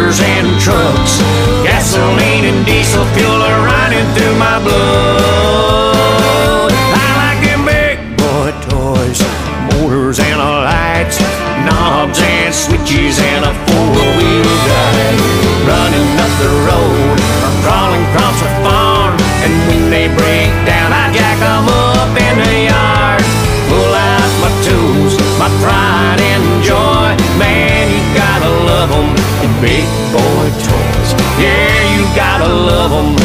tractors and trucks, gasoline and diesel fuel are running through my blood. I like them big boy toys, motors and lights, knobs and switches and a four-wheel drive, running up the road crawling across a farm. And when they break down, I jack 'em up in the yard, pull out my tools, my pride and joy. Man, you gotta love 'em, the big boy toys. Yeah, you gotta love 'em,